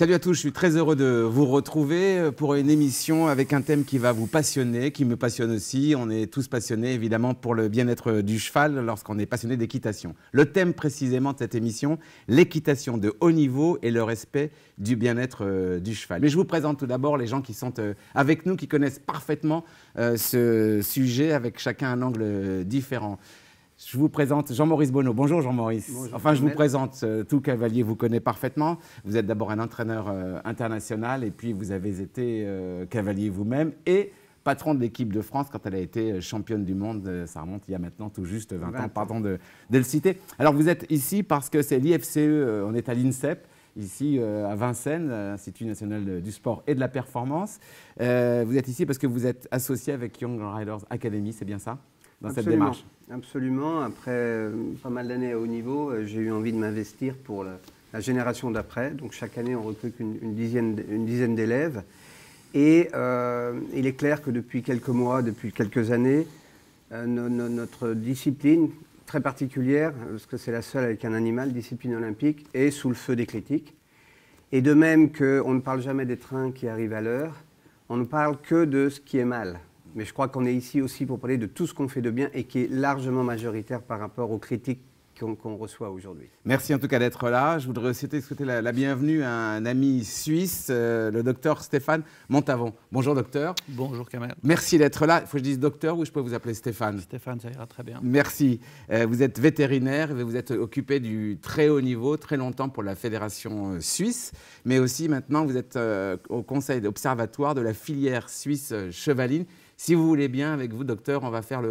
Salut à tous, je suis très heureux de vous retrouver euh, pour une émission avec un thème qui va vous passionner, qui me passionne aussi. On est tous passionnés évidemment pour le bien-être du cheval lorsqu'on est passionné d'équitation. Le thème précisément de cette émission, l'équitation de haut niveau et le respect du bien-être euh, du cheval. Mais je vous présente tout d'abord les gens qui sont euh, avec nous, qui connaissent parfaitement ce sujet avec chacun un angle différent. Je vous présente Jean-Maurice Bonneau. Bonjour Jean-Maurice. Enfin, je vous présente, euh, tout Cavalier vous connaît parfaitement. Vous êtes d'abord un entraîneur euh, international et puis vous avez été euh, cavalier vous-même et patron de l'équipe de France quand elle a été championne du monde. Ça remonte il y a maintenant tout juste 20, ans, pardon de, le citer. Alors vous êtes ici parce que c'est l'IFCE, on est à l'INSEP, ici à Vincennes, Institut national du sport et de la performance. vous êtes ici parce que vous êtes associé avec Young Riders Academy, c'est bien ça? Dans absolument, cette démarche Absolument. Après euh, pas mal d'années à haut niveau, euh, j'ai eu envie de m'investir pour la, génération d'après. Donc chaque année, on recrute une, dizaine, une dizaine d'élèves. Et euh, il est clair que depuis quelques mois, depuis quelques années, notre discipline très particulière, parce que c'est la seule avec un animal, discipline olympique, est sous le feu des critiques. Et de même qu'on ne parle jamais des trains qui arrivent à l'heure, on ne parle que de ce qui est mal. Mais je crois qu'on est ici aussi pour parler de tout ce qu'on fait de bien et qui est largement majoritaire par rapport aux critiques qu'on reçoit aujourd'hui. Merci en tout cas d'être là. Je voudrais aussi souhaiter la, bienvenue à un ami suisse, euh, le docteur Stéphane Montavon. Bonjour docteur. Bonjour Kamel. Merci d'être là. Il faut que je dise docteur ou je peux vous appeler Stéphane? Stéphane, ça ira très bien. Merci. Euh, vous êtes vétérinaire et vous êtes occupé du très haut niveau très longtemps pour la Fédération euh, suisse, mais aussi maintenant vous êtes au conseil d'observatoire de la filière suisse chevaline si vous voulez bien, avec vous, docteur, on va faire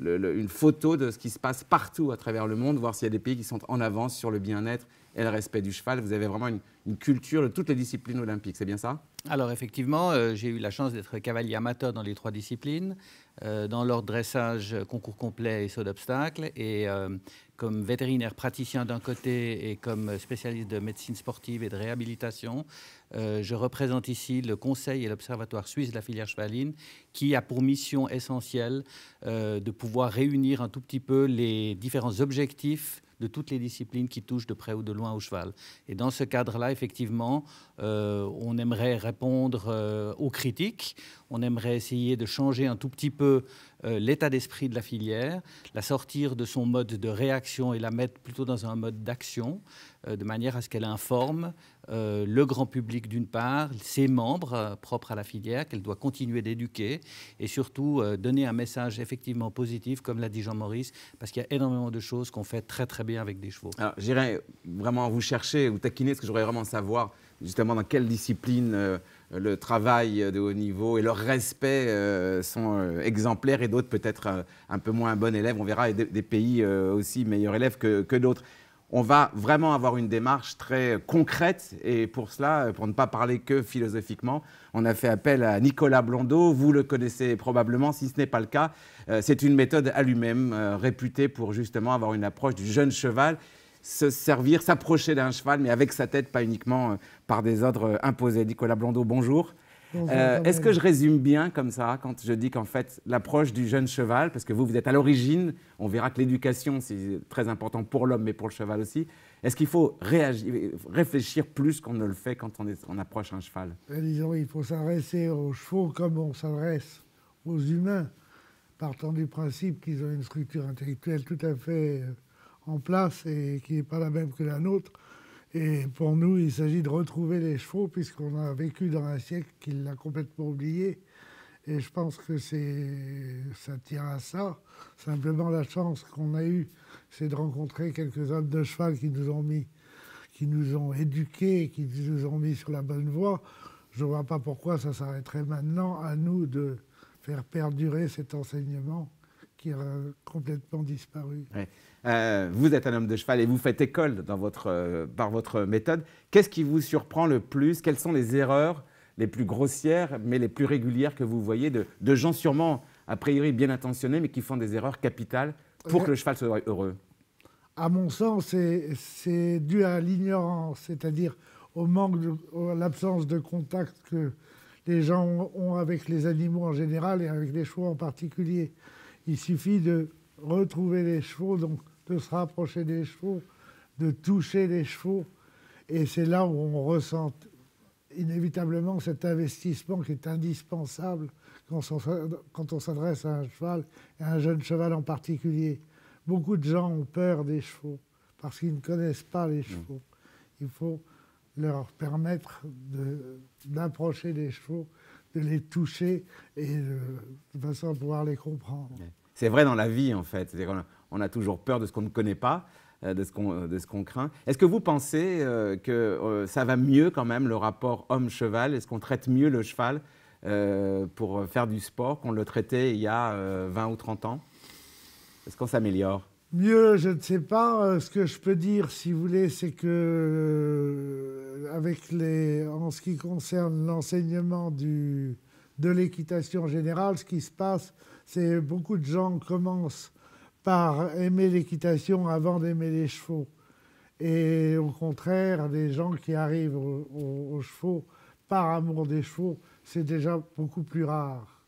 une photo de ce qui se passe partout à travers le monde, voir s'il y a des pays qui sont en avance sur le bien-être et le respect du cheval. Vous avez vraiment une, culture de toutes les disciplines olympiques, c'est bien ça? Alors effectivement, euh, j'ai eu la chance d'être cavalier amateur dans les trois disciplines, euh, dans leur dressage, concours complet et saut d'obstacle. Et euh, comme vétérinaire praticien d'un côté et comme spécialiste de médecine sportive et de réhabilitation, je représente ici le Conseil et l'Observatoire suisse de la filière chevaline qui a pour mission essentielle de pouvoir réunir un tout petit peu les différents objectifs de toutes les disciplines qui touchent de près ou de loin au cheval. Et dans ce cadre-là, effectivement, euh, on aimerait répondre euh, aux critiques, on aimerait essayer de changer un tout petit peu euh, l'état d'esprit de la filière, la sortir de son mode de réaction et la mettre plutôt dans un mode d'action, de manière à ce qu'elle informe le grand public d'une part, ses membres propres à la filière, qu'elle doit continuer d'éduquer et surtout donner un message effectivement positif, comme l'a dit Jean-Maurice, parce qu'il y a énormément de choses qu'on fait très très bien avec des chevaux. Alors j'irai vraiment vous chercher, vous taquiner, parce que j'aurais vraiment savoir justement dans quelle discipline euh, le travail de haut niveau et le respect euh, sont euh, exemplaires et d'autres peut-être un peu moins bons élèves. On verra des, pays aussi meilleurs élèves que, que d'autres. On va vraiment avoir une démarche très concrète et pour cela, pour ne pas parler que philosophiquement, on a fait appel à Nicolas Blondeau. Vous le connaissez probablement, si ce n'est pas le cas. C'est une méthode à lui-même, réputée pour justement avoir une approche du jeune cheval se servir, s'approcher d'un cheval, mais avec sa tête, pas uniquement euh, par des ordres euh, imposés. Nicolas Blondeau, bonjour. Euh, est-ce que je résume bien comme ça quand je dis qu'en fait l'approche du jeune cheval, parce que vous, vous êtes à l'origine, on verra que l'éducation c'est très important pour l'homme mais pour le cheval aussi, est-ce qu'il faut réagir, réfléchir plus qu'on ne le fait quand on, est, on approche un cheval? Ben, Disons, il faut s'adresser aux chevaux comme on s'adresse aux humains, partant du principe qu'ils ont une structure intellectuelle tout à fait en place et qui n'est pas la même que la nôtre. Et pour nous, il s'agit de retrouver les chevaux, puisqu'on a vécu dans un siècle qui l'a complètement oublié. Et je pense que ça tient à ça. Simplement, la chance qu'on a eue, c'est de rencontrer quelques hommes de cheval qui nous ont mis, qui nous ont éduqués, qui nous ont mis sur la bonne voie. Je ne vois pas pourquoi ça s'arrêterait maintenant à nous de faire perdurer cet enseignement qui a complètement disparu. Euh, vous êtes un homme de cheval et vous faites école dans votre, euh, par votre méthode. Qu'est-ce qui vous surprend le plus? Quelles sont les erreurs les plus grossières, mais les plus régulières que vous voyez de, gens sûrement, a priori, bien intentionnés, mais qui font des erreurs capitales pour que le cheval soit heureux? À mon sens, c'est dû à l'ignorance, c'est-à-dire au manque, à l'absence de contact que les gens ont avec les animaux en général et avec les chevaux en particulier. Il suffit de retrouver les chevaux, donc de se rapprocher des chevaux, de toucher les chevaux. Et c'est là où on ressent inévitablement cet investissement qui est indispensable quand on s'adresse à un cheval, et à un jeune cheval en particulier. Beaucoup de gens ont peur des chevaux parce qu'ils ne connaissent pas les chevaux. Il faut leur permettre d'approcher les chevaux, de les toucher et de, façon à pouvoir les comprendre. C'est vrai dans la vie en fait. On a toujours peur de ce qu'on ne connaît pas, euh, euh, de ce qu'on craint. Est-ce que vous pensez euh, que ça va mieux quand même le rapport homme-cheval? Est-ce qu'on traite mieux le cheval pour faire du sport qu'on le traitait il y a 20 ou 30 ans? Est-ce qu'on s'améliore? Mieux, je ne sais pas. Ce que je peux dire, si vous voulez, c'est que, avec les, en ce qui concerne l'enseignement de l'équitation générale, ce qui se passe, c'est beaucoup de gens commencent par aimer l'équitation avant d'aimer les chevaux. Et au contraire, des gens qui arrivent aux, chevaux par amour des chevaux, c'est déjà beaucoup plus rare.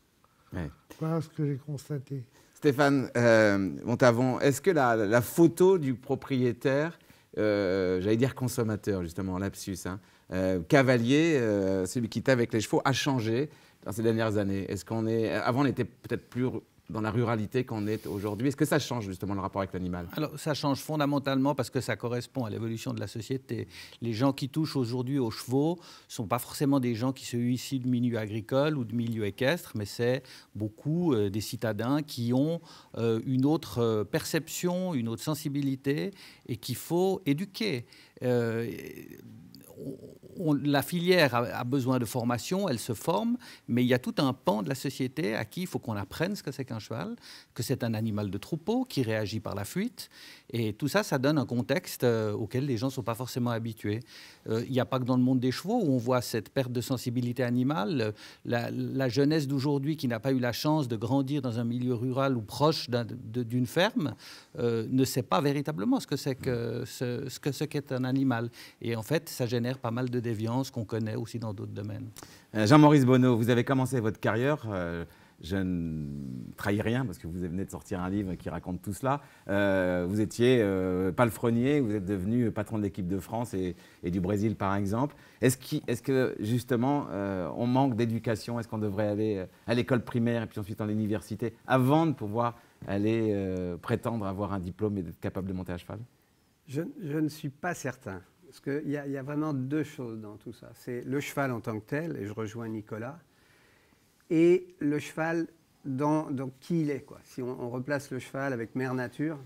Voilà ce que j'ai constaté. Stéphane euh, est-ce que la, photo du propriétaire, euh, j'allais dire consommateur justement, lapsus, hein, euh, cavalier, celui qui était avec les chevaux, a changé dans ces dernières années? Est-ce qu'on est, avant on était peut-être plus dans la ruralité qu'on est aujourd'hui. Est-ce que ça change justement le rapport avec l'animal? Alors ça change fondamentalement parce que ça correspond à l'évolution de la société. Les gens qui touchent aujourd'hui aux chevaux ne sont pas forcément des gens qui sont issus du milieu agricole ou du milieu équestre, mais c'est beaucoup euh, des citadins qui ont euh, une autre euh, perception, une autre sensibilité et qu'il faut éduquer la filière a, besoin de formation, elle se forme, mais il y a tout un pan de la société à qui il faut qu'on apprenne ce que c'est qu'un cheval, que c'est un animal de troupeau qui réagit par la fuite. Et tout ça, ça donne un contexte euh, auquel les gens ne sont pas forcément habitués. Euh, il n'y a pas que dans le monde des chevaux où on voit cette perte de sensibilité animale. La, jeunesse d'aujourd'hui qui n'a pas eu la chance de grandir dans un milieu rural ou proche d'une ferme euh, ne sait pas véritablement ce que c'est ce qu'est un animal. Et en fait, ça génère pas mal de déviance qu'on connaît aussi dans d'autres domaines. Jean-Maurice Bonneau, vous avez commencé votre carrière je ne trahis rien parce que vous venez de sortir un livre qui raconte tout cela. Euh, vous étiez euh, palefrenier, vous êtes devenu patron de l'équipe de France et, du Brésil par exemple. Est-ce que justement euh, on manque d'éducation? Est-ce qu'on devrait aller à l'école primaire et puis ensuite en université avant de pouvoir aller prétendre avoir un diplôme et d'être capable de monter à cheval? Je, ne suis pas certain. Parce qu'il y, a vraiment deux choses dans tout ça. C'est le cheval en tant que tel, et je rejoins Nicolas, et le cheval dans, qui il est. Quoi. Si on, replace le cheval avec mère nature,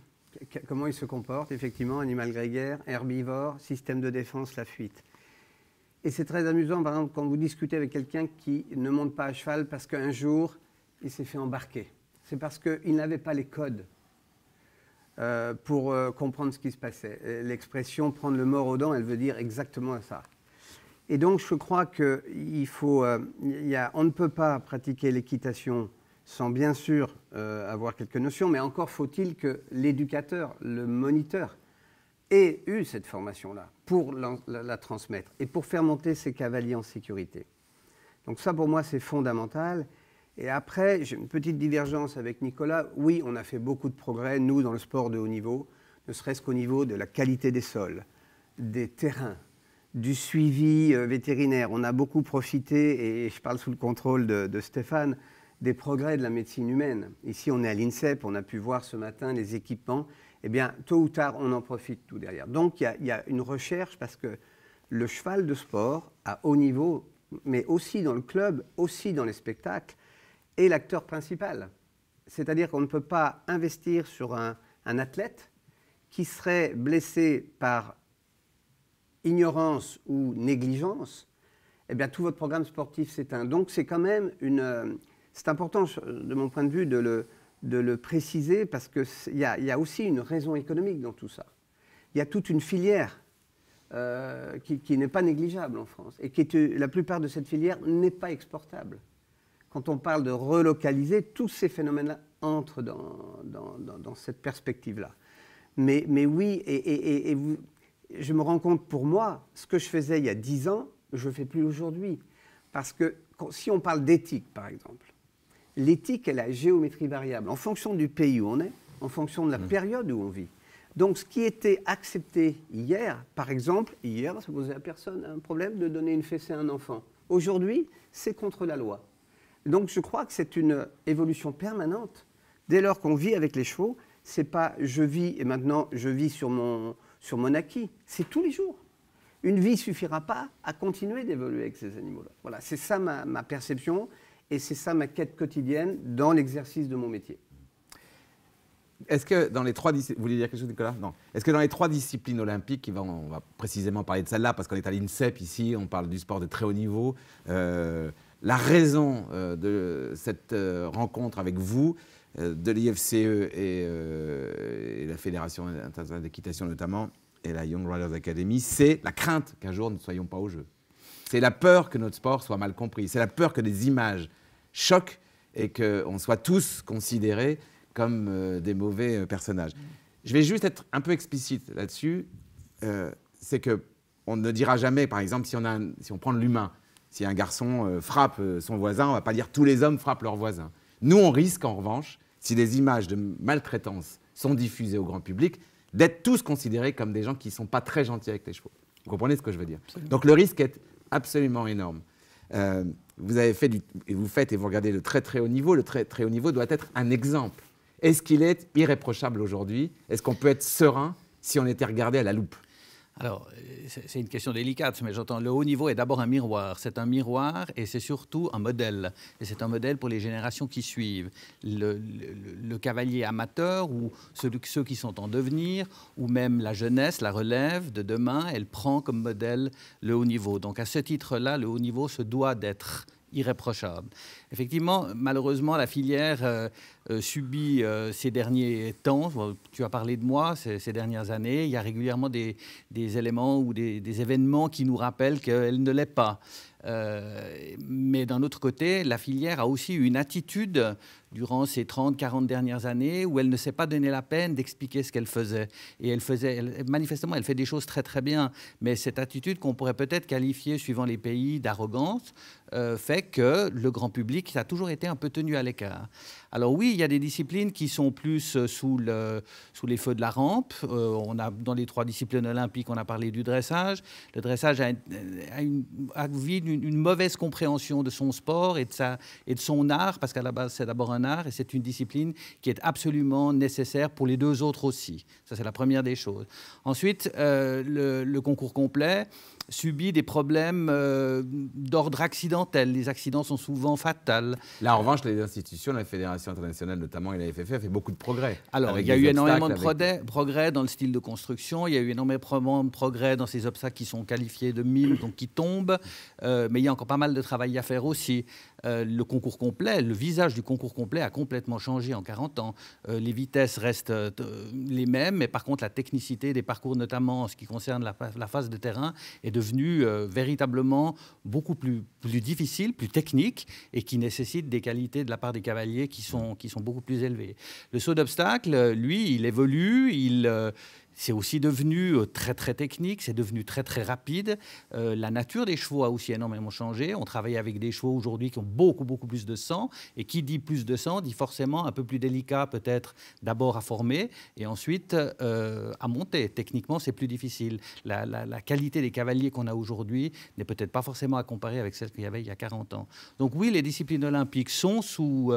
comment il se comporte? Effectivement, animal grégaire, herbivore, système de défense, la fuite. Et c'est très amusant, par exemple, quand vous discutez avec quelqu'un qui ne monte pas à cheval parce qu'un jour, il s'est fait embarquer. C'est parce qu'il n'avait pas les codes euh, pour euh, comprendre ce qui se passait. L'expression prendre le mort aux dents, elle veut dire exactement ça. Et donc, je crois qu'il faut. Euh, on ne peut pas pratiquer l'équitation sans bien sûr euh, avoir quelques notions, mais encore faut-il que l'éducateur, le moniteur, ait eu cette formation-là pour la, transmettre et pour faire monter ses cavaliers en sécurité. Donc ça, pour moi, c'est fondamental. Et après, j'ai une petite divergence avec Nicolas. Oui, on a fait beaucoup de progrès, nous, dans le sport de haut niveau, ne serait-ce qu'au niveau de la qualité des sols, des terrains, du suivi euh, vétérinaire. On a beaucoup profité, et je parle sous le contrôle de, Stéphane, des progrès de la médecine humaine. Ici, on est à l'INSEP, on a pu voir ce matin les équipements. Eh bien, tôt ou tard, on en profite tout derrière. Donc, il y, a une recherche parce que le cheval de sport, à haut niveau, mais aussi dans le club, aussi dans les spectacles, est l'acteur principal. C'est-à-dire qu'on ne peut pas investir sur un athlète qui serait blessé par ignorance ou négligence, eh bien, tout votre programme sportif s'éteint. Donc, c'est quand même une. Euh, c'est important, de mon point de vue, de le, préciser parce qu'il y, y, a aussi une raison économique dans tout ça. Il y a toute une filière euh, qui, qui n'est pas négligeable en France et qui est, la plupart de cette filière n'est pas exportable. Quand on parle de relocaliser, tous ces phénomènes-là entrent dans, dans, dans, cette perspective-là. Mais, mais, oui, et, et, et vous, je me rends compte pour moi, ce que je faisais il y a 10 ans, je ne fais plus aujourd'hui. Parce que si on parle d'éthique, par exemple, l'éthique est la géométrie variable. En fonction du pays où on est, en fonction de la mmh. période où on vit, Donc ce qui était accepté hier, par exemple, hier, ça posait à personne un problème de donner une fessée à un enfant. Aujourd'hui, c'est contre la loi. Donc je crois que c'est une évolution permanente. Dès lors qu'on vit avec les chevaux, c'est pas je vis et maintenant je vis sur mon, sur mon acquis, c'est tous les jours. Une vie suffira pas à continuer d'évoluer avec ces animaux-là. Voilà, c'est ça ma, ma perception et c'est ça ma quête quotidienne dans l'exercice de mon métier. Est-ce que dans les trois disciplines, vous voulez dire quelque chose, Nicolas? Non. Est-ce que dans les trois disciplines olympiques, on va précisément parler de celle-là parce qu'on est à l'INSEP ici, on parle du sport de très haut niveau. Euh, la raison euh, de cette euh, rencontre avec vous, de l'IFCE et, la Fédération internationale d'équitation notamment, et la Young Riders Academy, c'est la crainte qu'un jour nous ne soyons pas au jeu. C'est la peur que notre sport soit mal compris. C'est la peur que des images choquent et qu'on soit tous considérés comme euh, des mauvais euh, personnages. Je vais juste être un peu explicite là-dessus. Euh, c'est que on ne dira jamais, par exemple, si on, si on prend l'humain, si un garçon frappe son voisin, on va pas dire tous les hommes frappent leur voisin. Nous, on risque en revanche, si des images de maltraitance sont diffusées au grand public, d'être tous considérés comme des gens qui ne sont pas très gentils avec les chevaux. Vous comprenez ce que je veux dire? Donc le risque est absolument énorme. vous avez fait du, et vous faites et vous regardez le très très haut niveau. Le très très haut niveau doit être un exemple. Est-ce qu'il est irréprochable aujourd'hui? Est-ce qu'on peut être serein si on était regardé à la loupe? Alors, c'est une question délicate, mais j'entends le haut niveau est d'abord un miroir. C'est un miroir et c'est surtout un modèle. Et c'est un modèle pour les générations qui suivent. Le, cavalier amateur ou ceux, qui sont en devenir, ou même la jeunesse, la relève de demain, elle prend comme modèle le haut niveau. Donc, à ce titre-là, le haut niveau se doit d'être irréprochable. Effectivement, malheureusement, la filière euh, euh, subit euh, ces derniers temps, tu as parlé de moi ces, dernières années, il y a régulièrement des, éléments ou des, événements qui nous rappellent qu'elle ne l'est pas. mais d'un autre côté, la filière a aussi une attitude durant ces 30, 40 dernières années où elle ne s'est pas donné la peine d'expliquer ce qu'elle faisait. Et elle faisait, manifestement, elle fait des choses très très bien, mais cette attitude qu'on pourrait peut-être qualifier, suivant les pays, d'arrogance, fait que le grand public a toujours été un peu tenu à l'écart. Alors oui, il y a des disciplines qui sont plus euh, sous, le, sous les feux de la rampe. Euh, on a, dans les trois disciplines olympiques, on a parlé du dressage. Le dressage a, une, une, mauvaise compréhension de son sport et de, son art, parce qu'à la base, c'est d'abord un art et c'est une discipline qui est absolument nécessaire pour les deux autres aussi. Ça, c'est la première des choses. Ensuite, euh, le, concours complet subit des problèmes euh, d'ordre accidentel. Les accidents sont souvent fatals. Là, en revanche, les institutions, la Fédération internationale notamment et la FFF, fait beaucoup de progrès. Alors, il y a eu énormément de progrès dans le style de construction, il y a eu énormément de progrès dans ces obstacles qui sont qualifiés de mille, donc qui tombent, euh, mais il y a encore pas mal de travail à faire aussi. Euh, le concours complet, le visage du concours complet a complètement changé en 40 ans. les vitesses restent les mêmes, mais par contre, la technicité des parcours, notamment en ce qui concerne la, la phase de terrain, est devenu euh, véritablement beaucoup plus, plus difficile, plus technique et qui nécessite des qualités de la part des cavaliers qui sont, qui sont beaucoup plus élevées. Le saut d'obstacle, lui, il évolue, il, euh, c'est aussi devenu euh, très très technique, c'est devenu très très rapide. Euh, la nature des chevaux a aussi énormément changé. On travaille avec des chevaux aujourd'hui qui ont beaucoup beaucoup plus de sang. Et qui dit plus de sang dit forcément un peu plus délicat peut-être d'abord à former et ensuite euh, à monter. Techniquement, c'est plus difficile. La, qualité des cavaliers qu'on a aujourd'hui n'est peut-être pas forcément à comparer avec celle qu'il y avait il y a 40 ans. Donc oui, les disciplines olympiques sont sous,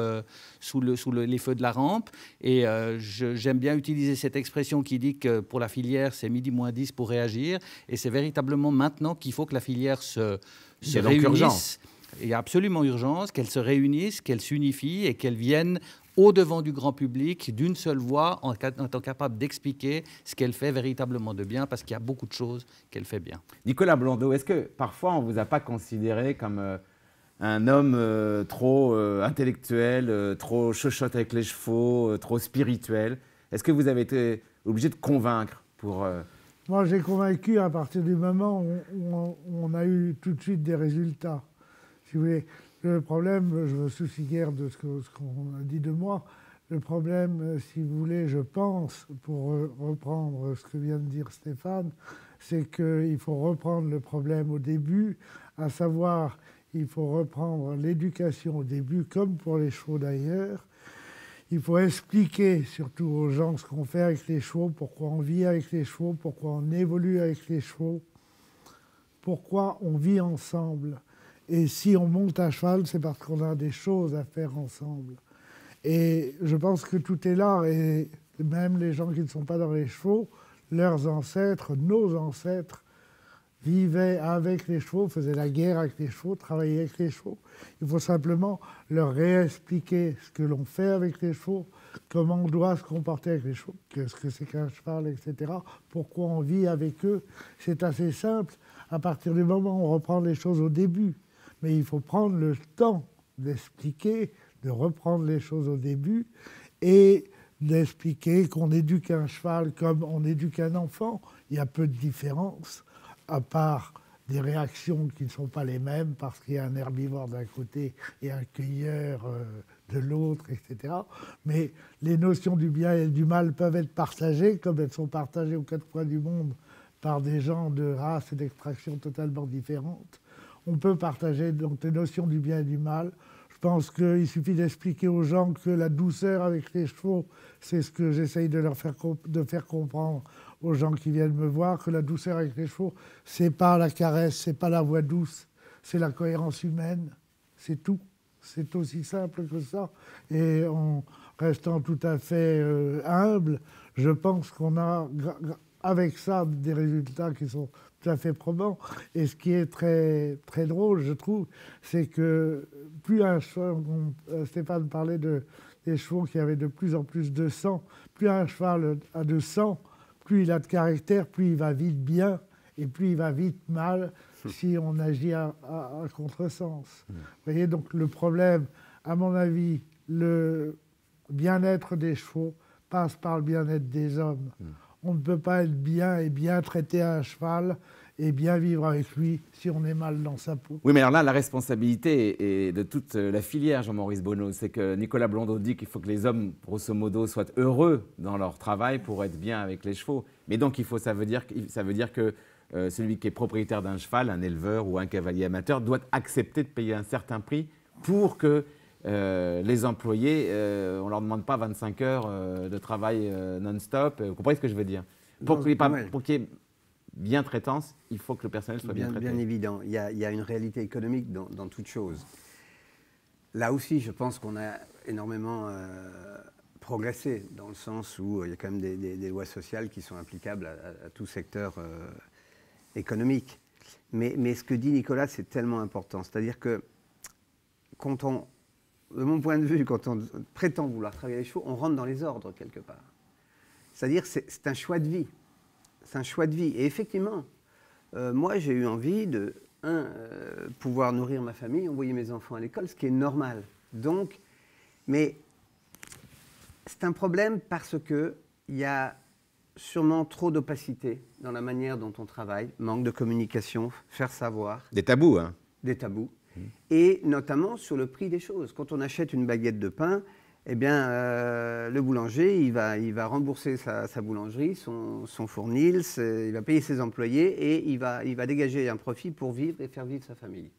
sous, le, sous les feux de la rampe. Et j'aime bien utiliser cette expression qui dit que pour la filière, c'est midi moins 10 pour réagir. Et c'est véritablement maintenant qu'il faut que la filière se, se réunisse. Il y a absolument urgence qu'elle se réunisse, qu'elle s'unifie et qu'elle vienne au-devant du grand public d'une seule voix en, étant capable d'expliquer ce qu'elle fait véritablement de bien parce qu'il y a beaucoup de choses qu'elle fait bien. Nicolas Blondeau, est-ce que parfois on ne vous a pas considéré comme euh, un homme euh, trop euh, intellectuel, trop chochotte avec les chevaux, trop spirituel? Est-ce que vous avez été obligé de convaincre pour... Euh, Moi, j'ai convaincu à partir du moment où on, a eu tout de suite des résultats. Si vous voulez, le problème, je me soucie guère de ce qu'on a dit de moi, le problème, si vous voulez, je pense, pour reprendre ce que vient de dire Stéphane, c'est qu'il faut reprendre le problème au début, à savoir, il faut reprendre l'éducation au début, comme pour les chevaux d'ailleurs. Il faut expliquer surtout aux gens ce qu'on fait avec les chevaux, pourquoi on vit avec les chevaux, pourquoi on évolue avec les chevaux, pourquoi on vit ensemble. Et si on monte à cheval, c'est parce qu'on a des choses à faire ensemble. Et je pense que tout est là, et même les gens qui ne sont pas dans les chevaux, leurs ancêtres, nos ancêtres, vivaient avec les chevaux, faisaient la guerre avec les chevaux, travaillaient avec les chevaux. Il faut simplement leur réexpliquer ce que l'on fait avec les chevaux, comment on doit se comporter avec les chevaux, qu'est-ce que c'est qu'un cheval, etc. Pourquoi on vit avec eux. C'est assez simple. À partir du moment où on reprend les choses au début, mais il faut prendre le temps d'expliquer, de reprendre les choses au début et d'expliquer qu'on éduque un cheval comme on éduque un enfant. Il y a peu de différence à part des réactions qui ne sont pas les mêmes parce qu'il y a un herbivore d'un côté et un cueilleur euh, de l'autre, etc. Mais les notions du bien et du mal peuvent être partagées comme elles sont partagées aux quatre coins du monde par des gens de races et d'extraction totalement différentes. On peut partager donc les notions du bien et du mal. Je pense qu'il suffit d'expliquer aux gens que la douceur avec les chevaux, c'est ce que j'essaye de leur faire, de faire comprendre aux gens qui viennent me voir que la douceur avec les chevaux, c'est pas la caresse, c'est pas la voix douce, c'est la cohérence humaine, c'est tout. C'est aussi simple que ça. Et en restant tout à fait euh, humble, je pense qu'on a avec ça des résultats qui sont tout à fait probants. Et ce qui est très, très drôle, je trouve, c'est que plus un cheval, euh, Stéphane parlait de, des chevaux qui avaient de plus en plus de sang, plus un cheval a de sang, plus il a de caractère, plus il va vite bien et plus il va vite mal hmm. si on agit à, contresens. Hmm. Vous voyez, donc le problème, à mon avis, le bien-être des chevaux passe par le bien-être des hommes. Hmm. On ne peut pas être bien et bien traiter un cheval et bien vivre avec lui si on est mal dans sa peau. Oui, mais alors là, la responsabilité est de toute la filière, Jean-Maurice Bonneau. C'est que Nicolas Blondeau dit qu'il faut que les hommes, grosso modo, soient heureux dans leur travail pour être bien avec les chevaux. Mais donc, il faut, ça, veut dire, ça veut dire que euh, celui qui est propriétaire d'un cheval, un éleveur ou un cavalier amateur, doit accepter de payer un certain prix pour que euh, les employés, euh, on ne leur demande pas 25 heures de travail non-stop. Vous comprenez ce que je veux dire? Pour qu'il y ait bien traitance, il faut que le personnel soit bien, traité. Bien évident. Il y, a, une réalité économique dans, toute chose. Là aussi, je pense qu'on a énormément euh, progressé, dans le sens où il y a quand même des, lois sociales qui sont applicables à, tout secteur euh, économique. Mais, mais, ce que dit Nicolas, c'est tellement important. C'est-à-dire que, quand on, de mon point de vue, quand on prétend vouloir travailler les chevaux, on rentre dans les ordres quelque part. C'est-à-dire c'est un choix de vie c'est un choix de vie. Et effectivement, euh, moi, j'ai eu envie de, un, euh, pouvoir nourrir ma famille, envoyer mes enfants à l'école, ce qui est normal. Donc, mais c'est un problème parce qu'il y a sûrement trop d'opacité dans la manière dont on travaille, manque de communication, faire savoir. Des tabous, hein Des tabous. Mmh. Et notamment sur le prix des choses. Quand on achète une baguette de pain, eh bien, euh, le boulanger, il va, il va rembourser sa, boulangerie, son, fournil, il va payer ses employés et il va, il va dégager un profit pour vivre et faire vivre sa famille.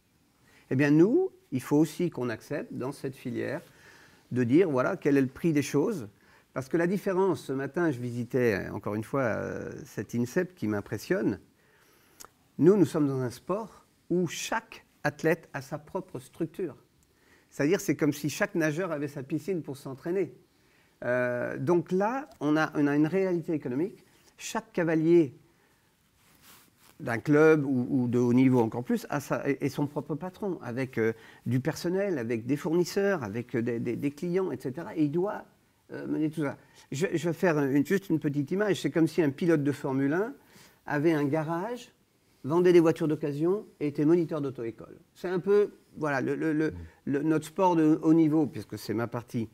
Eh bien, nous, il faut aussi qu'on accepte dans cette filière de dire, voilà, quel est le prix des choses. Parce que la différence, ce matin, je visitais encore une fois euh, cet INSEP qui m'impressionne. Nous, nous sommes dans un sport où chaque athlète a sa propre structure. C'est-à-dire, c'est comme si chaque nageur avait sa piscine pour s'entraîner. Euh, donc là, on a, une réalité économique. Chaque cavalier d'un club ou, de haut niveau encore plus a est son propre patron, avec euh, du personnel, avec des fournisseurs, avec euh, des, clients, etc. Et il doit mener tout ça. Je, vais faire juste une petite image. C'est comme si un pilote de Formule 1 avait un garage, vendait des voitures d'occasion et était moniteur d'auto-école. C'est un peu voilà, le, notre sport de haut niveau, puisque c'est ma partie,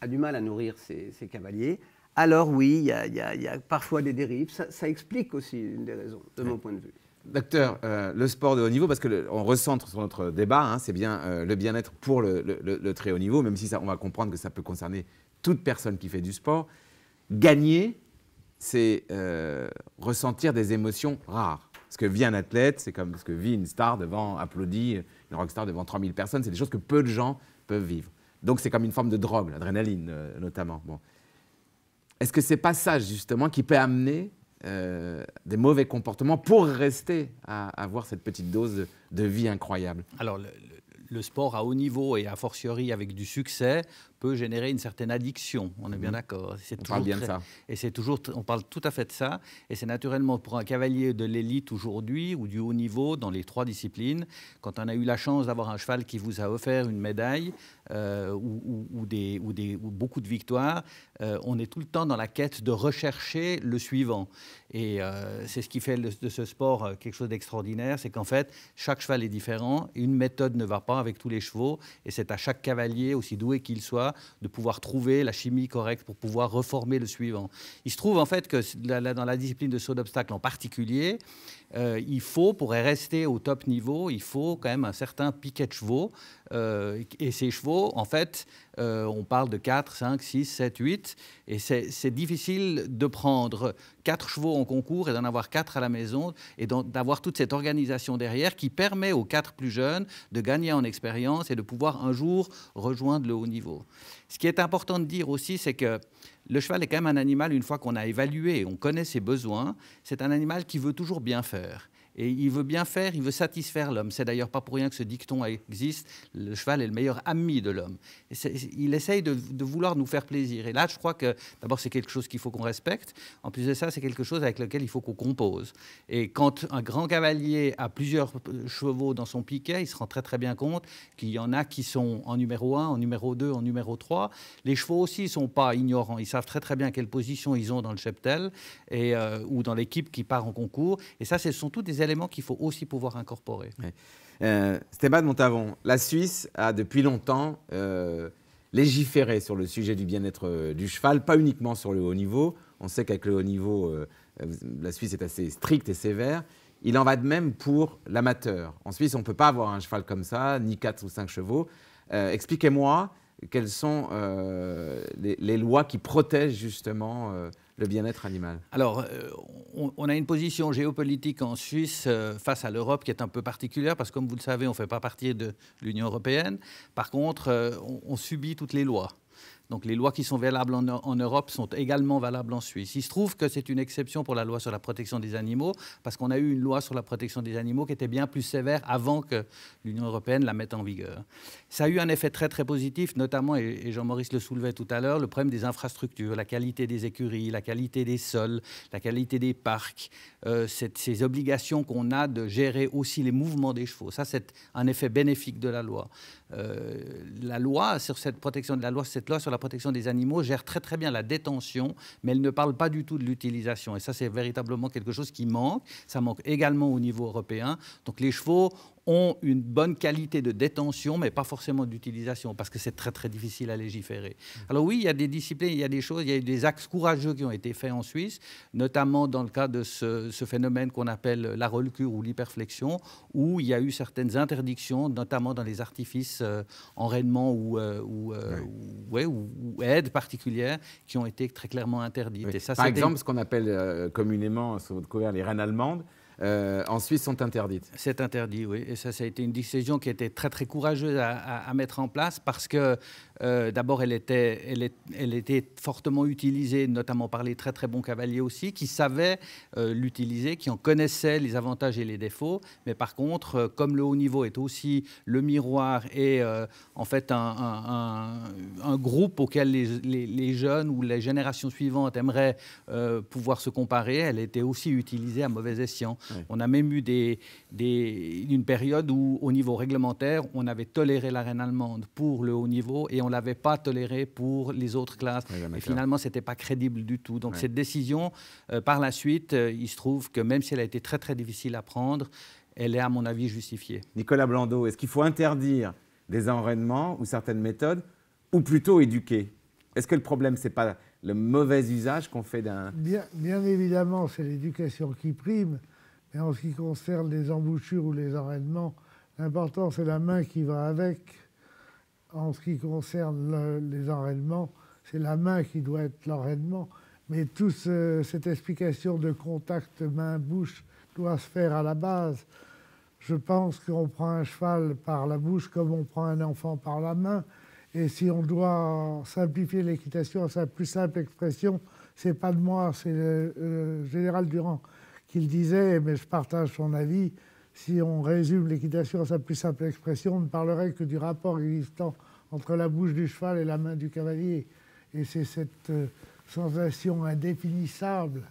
a du mal à nourrir ses, cavaliers. Alors oui, il y, a, parfois des dérives. Ça, explique aussi une des raisons, de mon point de vue. Docteur, euh, le sport de haut niveau, parce qu'on recentre sur notre débat, hein, c'est bien euh, le bien-être pour le, très haut niveau, même si ça, on va comprendre que ça peut concerner toute personne qui fait du sport. Gagner, c'est euh, ressentir des émotions rares. Ce que vit un athlète, c'est comme ce que vit une star devant, applaudit, rockstar devant 3000 personnes, c'est des choses que peu de gens peuvent vivre. Donc c'est comme une forme de drogue, l'adrénaline euh, notamment. Bon. Est-ce que c'est pas ça justement qui peut amener euh, des mauvais comportements pour rester à avoir cette petite dose de, vie incroyable? Alors le, sport à haut niveau et a fortiori avec du succès peut générer une certaine addiction. On est bien mhm. d'accord. On parle bien de ça. Et c'est toujours, on parle tout à fait de ça. Et c'est naturellement pour un cavalier de l'élite aujourd'hui ou du haut niveau dans les trois disciplines, quand on a eu la chance d'avoir un cheval qui vous a offert une médaille euh, ou, des, ou, des, beaucoup de victoires, euh, on est tout le temps dans la quête de rechercher le suivant. Et euh, c'est ce qui fait de ce sport quelque chose d'extraordinaire, c'est qu'en fait, chaque cheval est différent, une méthode ne va pas avec tous les chevaux, et c'est à chaque cavalier, aussi doué qu'il soit, de pouvoir trouver la chimie correcte pour pouvoir reformer le suivant. Il se trouve en fait que dans la discipline de saut d'obstacle en particulier, euh, il faut, pour rester au top niveau, il faut quand même un certain piquet de chevaux. Euh, et ces chevaux, en fait, euh, on parle de 4, 5, 6, 7, 8. Et c'est difficile de prendre 4 chevaux en concours et d'en avoir 4 à la maison et d'avoir toute cette organisation derrière qui permet aux 4 plus jeunes de gagner en expérience et de pouvoir un jour rejoindre le haut niveau. Ce qui est important de dire aussi, c'est que le cheval est quand même un animal, une fois qu'on a évalué, on connaît ses besoins, c'est un animal qui veut toujours bien faire. Et il veut bien faire, il veut satisfaire l'homme. C'est d'ailleurs pas pour rien que ce dicton existe. Le cheval est le meilleur ami de l'homme. Il essaye de, vouloir nous faire plaisir. Et là, je crois que d'abord, c'est quelque chose qu'il faut qu'on respecte. En plus de ça, c'est quelque chose avec lequel il faut qu'on compose. Et quand un grand cavalier a plusieurs chevaux dans son piquet, il se rend très très bien compte qu'il y en a qui sont en numéro 1, en numéro 2, en numéro 3. Les chevaux aussi ne sont pas ignorants. Ils savent très très bien quelle position ils ont dans le cheptel et, euh, ou dans l'équipe qui part en concours. Et ça, ce sont tous des qu'il faut aussi pouvoir incorporer. Euh, Stéphane Montavon, la Suisse a depuis longtemps euh, légiféré sur le sujet du bien-être euh, du cheval, pas uniquement sur le haut niveau. On sait qu'avec le haut niveau, la Suisse est assez stricte et sévère. Il en va de même pour l'amateur. En Suisse, on ne peut pas avoir un cheval comme ça, ni 4 ou 5 chevaux. Expliquez-moi quelles sont les, les, lois qui protègent justement le bien-être animal? Alors, euh, on, a une position géopolitique en Suisse euh, face à l'Europe qui est un peu particulière parce que, comme vous le savez, on ne fait pas partie de l'Union européenne. Par contre, euh, on, subit toutes les lois. Donc les lois qui sont valables en, Europe sont également valables en Suisse. Il se trouve que c'est une exception pour la loi sur la protection des animaux, parce qu'on a eu une loi sur la protection des animaux qui était bien plus sévère avant que l'Union européenne la mette en vigueur. Ça a eu un effet très très positif, notamment, et Jean-Maurice le soulevait tout à l'heure, le problème des infrastructures, la qualité des écuries, la qualité des sols, la qualité des parcs, euh, ces obligations qu'on a de gérer aussi les mouvements des chevaux. Ça, c'est un effet bénéfique de la loi. Euh, la loi sur cette protection la loi, cette loi sur la protection des animaux gère très très bien la détention, mais elle ne parle pas du tout de l'utilisation. Et ça, c'est véritablement quelque chose qui manque. Ça manque également au niveau européen. Donc les chevaux ont une bonne qualité de détention, mais pas forcément d'utilisation, parce que c'est très très difficile à légiférer. Alors oui, il y a des disciplines, il y a des choses, il y a eu des axes courageux qui ont été faits en Suisse, notamment dans le cas de ce, phénomène qu'on appelle la relecure ou l'hyperflexion, où il y a eu certaines interdictions, notamment dans les artifices euh, enraînement ou, euh, euh, ou, aides particulières, qui ont été très clairement interdites. Et ça, Par exemple, ce qu'on appelle communément sous votre couvert les reines allemandes, euh, en Suisse sont interdites. C'est interdit, oui. Et ça, ça a été une décision qui était très, très courageuse à, mettre en place parce que, euh, d'abord, elle était, elle, elle, était fortement utilisée, notamment par les très, très bons cavaliers aussi, qui savaient euh, l'utiliser, qui en connaissaient les avantages et les défauts. Mais par contre, comme le haut niveau est aussi le miroir et en fait un, un, groupe auquel les, les, jeunes ou les générations suivantes aimeraient pouvoir se comparer, elle était aussi utilisée à mauvais escient. On a même eu des, une période où, au niveau réglementaire, on avait toléré la reine allemande pour le haut niveau et on ne l'avait pas toléré pour les autres classes. et finalement, ce n'était pas crédible du tout. Donc cette décision, euh, par la suite, euh, il se trouve que même si elle a été très très difficile à prendre, elle est à mon avis justifiée. Nicolas Blando, est-ce qu'il faut interdire des enraînements ou certaines méthodes ou plutôt éduquer? Est-ce que le problème, ce n'est pas le mauvais usage qu'on fait d'un... Bien, bien évidemment, c'est l'éducation qui prime. Et en ce qui concerne les embouchures ou les enraînements, l'important c'est la main qui va avec. En ce qui concerne les enraînements, c'est la main qui doit être l'enraînement. Mais toute cette explication de contact main-bouche doit se faire à la base. Je pense qu'on prend un cheval par la bouche comme on prend un enfant par la main. Et si on doit simplifier l'équitation à sa plus simple expression, c'est pas de moi, c'est le, général Durand qui le disait, mais je partage son avis. Si on résume l'équitation à sa plus simple expression, on ne parlerait que du rapport existant entre la bouche du cheval et la main du cavalier. Et c'est cette euh, sensation indéfinissable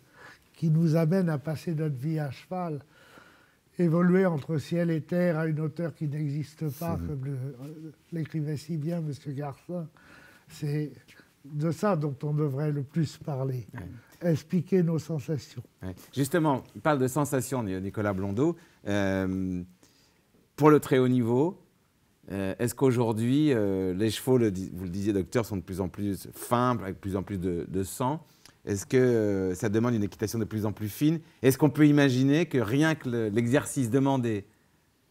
qui nous amène à passer notre vie à cheval, évoluer entre ciel et terre à une hauteur qui n'existe pas, comme l'écrivait si bien M. Garcin. C'est de ça dont on devrait le plus parler, expliquer nos sensations. Justement, il parle de sensations, Nicolas Blondeau. Euh, pour le très haut niveau, euh, est-ce qu'aujourd'hui, euh, les chevaux, vous le disiez, docteur, sont de plus en plus fins, avec de plus en plus de, sang Est-ce que ça demande une équitation de plus en plus fine? Est-ce qu'on peut imaginer que rien que l'exercice demandé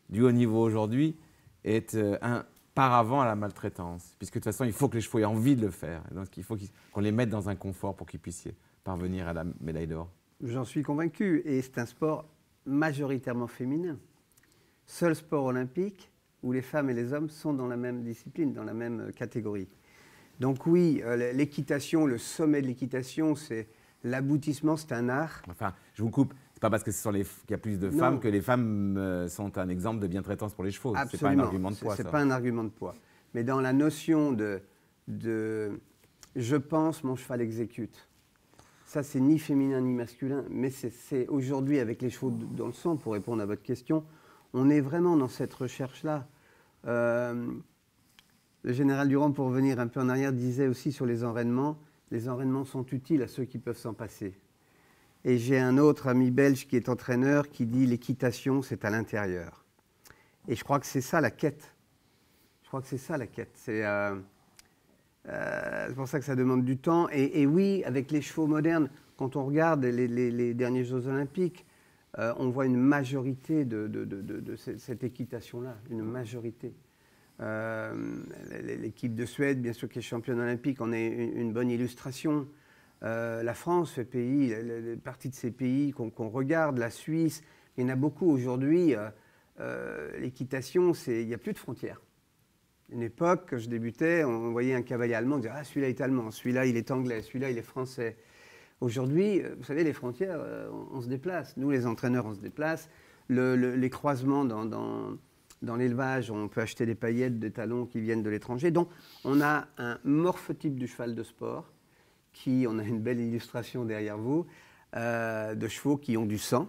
du haut niveau aujourd'hui est un paravent à la maltraitance? Puisque de toute façon, il faut que les chevaux aient envie de le faire. Donc il faut qu'on les mette dans un confort pour qu'ils puissent parvenir à la médaille d'or. J'en suis convaincu. Et c'est un sport majoritairement féminin. Seul sport olympique où les femmes et les hommes sont dans la même discipline, dans la même catégorie. Donc oui, euh, l'équitation, le sommet de l'équitation, c'est l'aboutissement, c'est un art. Enfin, je vous coupe. C'est pas parce qu'il y a plus de femmes que les femmes euh, sont un exemple de bien-traitance pour les chevaux. C'est pas un argument de poids. C'est pas un argument de poids. Mais dans la notion de, de je pense, mon cheval exécute. Ça, c'est ni féminin ni masculin, mais c'est aujourd'hui avec les chevaux dans le sang, pour répondre à votre question, on est vraiment dans cette recherche-là. Euh, le général Durand, pour revenir un peu en arrière, disait aussi sur les enraînements, les enraînements sont utiles à ceux qui peuvent s'en passer. Et j'ai un autre ami belge qui est entraîneur qui dit l'équitation, c'est à l'intérieur. Et je crois que c'est ça la quête. Je crois que c'est ça la quête. C'est euh, euh, pour ça que ça demande du temps. Et, oui, avec les chevaux modernes, quand on regarde les derniers Jeux olympiques, euh, on voit une majorité de, cette équitation-là, une majorité. Euh, l'équipe de Suède, bien sûr, qui est championne olympique, en est une, bonne illustration. La France fait pays, partie de ces pays qu'on regarde, la Suisse, il y en a beaucoup aujourd'hui. L'équitation, il n'y a plus de frontières. Une époque, quand je débutais, on voyait un cavalier allemand, on disait Ah, celui-là est allemand, celui-là il est anglais, celui-là il est français. Aujourd'hui, euh, vous savez, les frontières, euh, on, se déplace. Nous, les entraîneurs, on se déplace. les croisements dans, l'élevage, on peut acheter des paillettes, des talons qui viennent de l'étranger. Donc, on a un morphotype du cheval de sport, qui, on a une belle illustration derrière vous, euh, de chevaux qui ont du sang,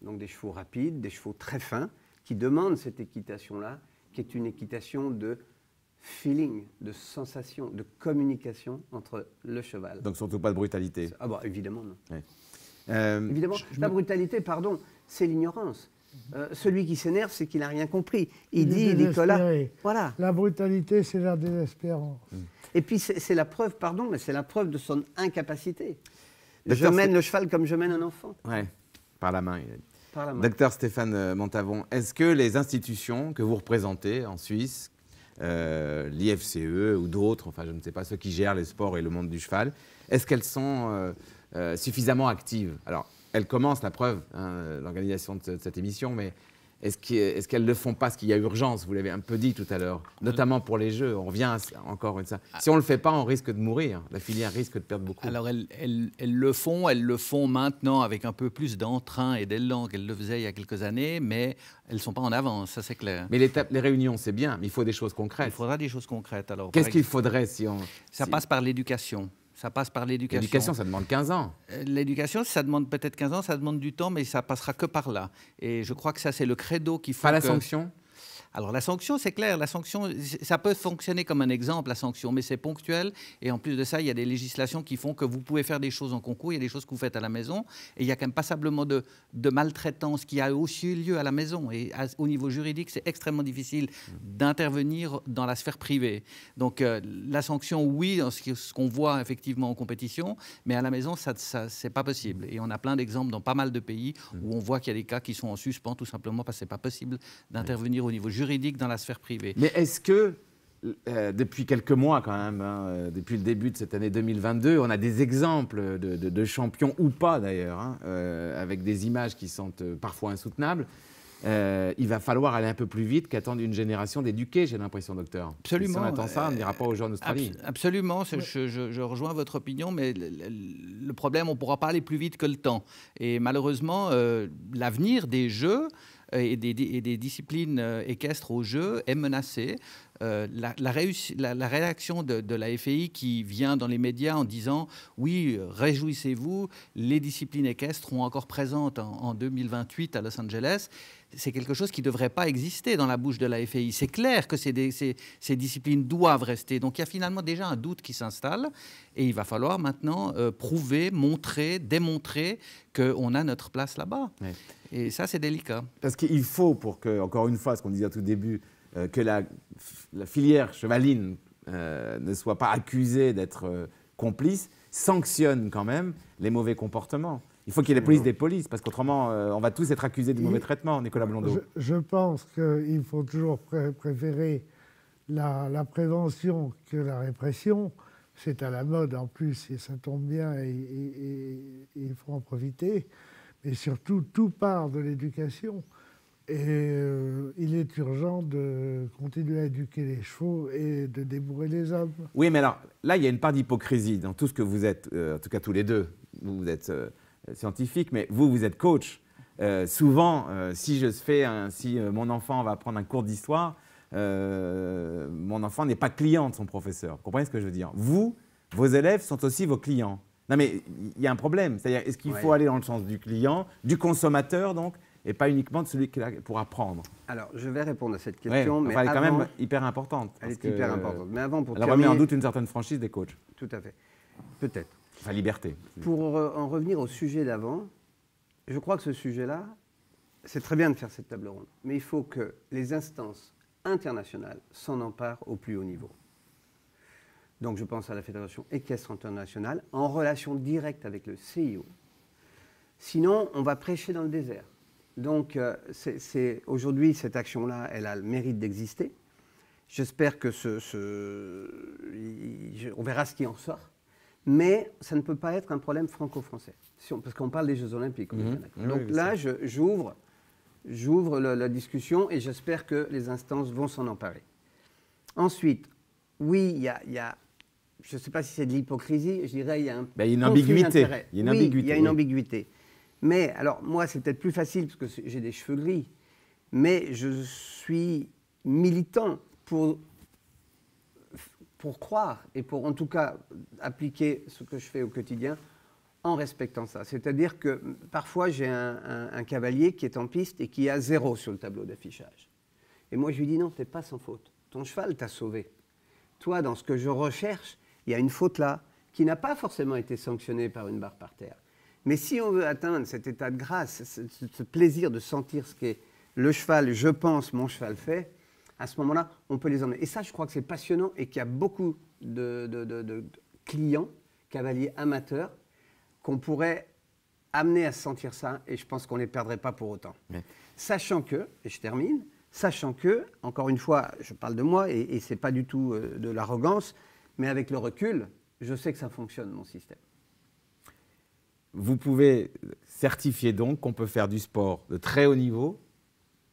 donc des chevaux rapides, des chevaux très fins, qui demandent cette équitation-là, qui est une équitation de feeling, de sensation, de communication entre le cheval. Donc surtout pas de brutalité. Ah bah évidemment non. Euh, évidemment, la brutalité, pardon, c'est l'ignorance. Euh, celui qui s'énerve, c'est qu'il n'a rien compris. Il, dit, Nicolas, voilà. La brutalité, c'est la désespérance. Mm. Et puis c'est la preuve, pardon, mais c'est la preuve de son incapacité. je mène le cheval comme je mène un enfant. Ouais, par la main. Par la main. Docteur Stéphane Montavon, est-ce que les institutions que vous représentez en Suisse, euh, l'IFCE ou d'autres, enfin je ne sais pas, ceux qui gèrent les sports et le monde du cheval, est-ce qu'elles sont euh, euh, suffisamment actives? Alors, elles commencent, la preuve, hein, l'organisation de, cette émission, mais est-ce qu'elles ne le font pas Parce qu'il y a urgence, vous l'avez un peu dit tout à l'heure, notamment pour les jeux. On revient encore une fois. Si on ne le fait pas, on risque de mourir. La filière risque de perdre beaucoup. Alors elles, le font, elles le font maintenant avec un peu plus d'entrain et d'élan qu'elles le faisaient il y a quelques années, mais elles ne sont pas en avance, ça c'est clair. Mais les, les réunions, c'est bien, mais il faut des choses concrètes. Il faudra des choses concrètes. Alors, Qu'est-ce qu'il faudrait si on... Ça passe par l'éducation. Ça passe par l'éducation. L'éducation, ça demande 15 ans. Euh, l'éducation, ça demande peut-être 15 ans, ça demande du temps, mais ça passera que par là. Et je crois que ça, c'est le credo qui faut. Pas la sanction alors la sanction, c'est clair, la sanction, ça peut fonctionner comme un exemple, la sanction, mais c'est ponctuel. Et en plus de ça, il y a des législations qui font que vous pouvez faire des choses en concours, il y a des choses que vous faites à la maison, et il y a quand même passablement de, maltraitance qui a aussi eu lieu à la maison. Et au niveau juridique, c'est extrêmement difficile d'intervenir dans la sphère privée. Donc euh, la sanction, oui, ce qu'on voit effectivement en compétition, mais à la maison, ça, ça c'est pas possible. Et on a plein d'exemples dans pas mal de pays où on voit qu'il y a des cas qui sont en suspens tout simplement parce que c'est pas possible d'intervenir au niveau juridique juridique dans la sphère privée. Mais est-ce que, euh, depuis quelques mois quand même, hein, euh, depuis le début de cette année 2022, on a des exemples de, champions, ou pas d'ailleurs, hein, euh, avec des images qui sont parfois insoutenables, euh, il va falloir aller un peu plus vite qu'attendre une génération d'éduqués, j'ai l'impression, docteur. Absolument. Si on attend ça, on n'ira pas aux gens en Australie. absolument, je, je, rejoins votre opinion, mais le, problème, on ne pourra pas aller plus vite que le temps. Et malheureusement, euh, l'avenir des Jeux et des, disciplines équestres aux Jeux est menacé. Euh, la, la, réaction de, la FI qui vient dans les médias en disant oui, réjouissez-vous, les disciplines équestres seront encore présentes en, 2028 à Los Angeles, c'est quelque chose qui ne devrait pas exister dans la bouche de la FI. C'est clair que ces, ces, disciplines doivent rester. Donc il y a finalement déjà un doute qui s'installe et il va falloir maintenant euh, prouver, montrer, démontrer qu'on a notre place là-bas. Et ça, c'est délicat. Parce qu'il faut, pour que, encore une fois, ce qu'on disait au tout début, euh, que la, filière chevaline euh, ne soit pas accusée d'être euh, complice, sanctionne quand même les mauvais comportements. Il faut qu'il y ait des polices des polices, parce qu'autrement, on va tous être accusés du mauvais traitement, Nicolas Blondeau. Je, pense qu'il faut toujours préférer la, prévention que la répression. C'est à la mode en plus, et ça tombe bien, et il faut en profiter. Mais surtout, tout part de l'éducation. Et euh, il est urgent de continuer à éduquer les chevaux et de débourrer les hommes. Oui, mais alors là, il y a une part d'hypocrisie dans tout ce que vous êtes, euh, en tout cas tous les deux. Vous, êtes euh, scientifique, mais vous, vous êtes coach. souvent, si je fais, si mon enfant va prendre un cours d'histoire, mon enfant n'est pas client de son professeur. Vous comprenez ce que je veux dire? Vous, vos élèves sont aussi vos clients. Non, mais il y a un problème. C'est-à-dire, est-ce qu'il faut aller dans le sens du client, du consommateur, donc et pas uniquement de celui qui est pour apprendre Alors, je vais répondre à cette question. mais elle est quand même hyper importante. Elle est hyper importante. Mais avant, pour elle remet en doute une certaine franchise des coachs. Tout à fait. Peut-être. Enfin, liberté. Pour en revenir au sujet d'avant, je crois que ce sujet-là, c'est très bien de faire cette table ronde, mais il faut que les instances internationales s'en emparent au plus haut niveau. Donc je pense à la Fédération équestre internationale en relation directe avec le CIO. Sinon, on va prêcher dans le désert. Donc, euh, c'est, aujourd'hui, cette action-là, elle a le mérite d'exister. J'espère que ce, on verra ce qui en sort. Mais ça ne peut pas être un problème franco-français, parce qu'on parle des Jeux Olympiques. Mhm. Donc là, j'ouvre, j'ouvre la, discussion et j'espère que les instances vont s'en emparer. Ensuite, oui, il y a, je ne sais pas si c'est de l'hypocrisie, je dirais il y a un ben, une ambiguïté. Il y a une ambiguïté. il y a une ambiguïté. Mais alors, moi, c'est peut-être plus facile parce que j'ai des cheveux gris, mais je suis militant pour, pour croire et pour en tout cas appliquer ce que je fais au quotidien en respectant ça. C'est-à-dire que parfois j'ai un, cavalier qui est en piste et qui a zéro sur le tableau d'affichage. Et moi je lui dis non, t'es pas sans faute. Ton cheval t'a sauvé. Toi, dans ce que je recherche, il y a une faute là qui n'a pas forcément été sanctionnée par une barre par terre. Mais si on veut atteindre cet état de grâce, ce, plaisir de sentir ce qu'est le cheval, je pense, mon cheval fait, à ce moment-là, on peut les emmener. Et ça, je crois que c'est passionnant et qu'il y a beaucoup de, clients, cavaliers amateurs, qu'on pourrait amener à sentir ça et je pense qu'on ne les perdrait pas pour autant. Sachant que, et je termine, sachant que, encore une fois, je parle de moi et, et ce n'est pas du tout euh, de l'arrogance, mais avec le recul, je sais que ça fonctionne, mon système. Vous pouvez certifier donc qu'on peut faire du sport de très haut niveau